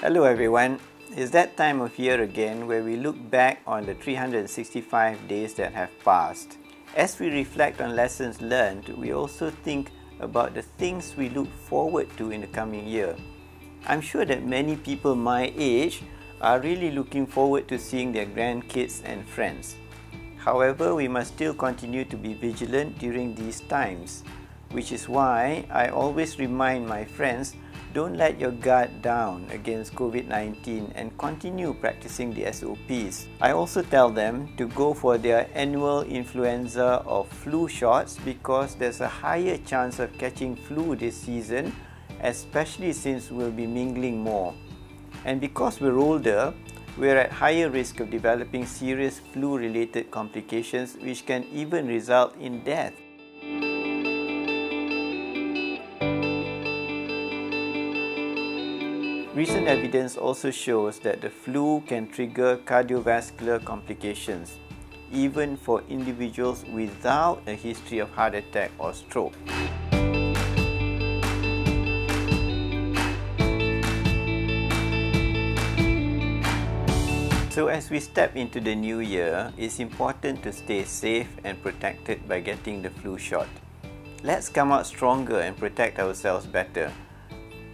Hello everyone. It's that time of year again where we look back on the 365 days that have passed. As we reflect on lessons learned, we also think about the things we look forward to in the coming year. I'm sure that many people my age are really looking forward to seeing their grandkids and friends. However, we must still continue to be vigilant during these times, which is why I always remind my friends don't let your guard down against COVID 19 and continue practicing the SOPs. I also tell them to go for their annual influenza or flu shots because there's a higher chance of catching flu this season, especially since we'll be mingling more. And because we're older, we're at higher risk of developing serious flu related complications, which can even result in death. Recent evidence also shows that the flu can trigger cardiovascular complications, even for individuals without a history of heart attack or stroke. So as we step into the new year, it's important to stay safe and protected by getting the flu shot. Let's come out stronger and protect ourselves better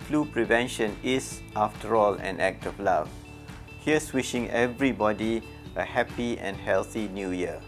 flu prevention is, after all, an act of love. Here's wishing everybody a happy and healthy new year.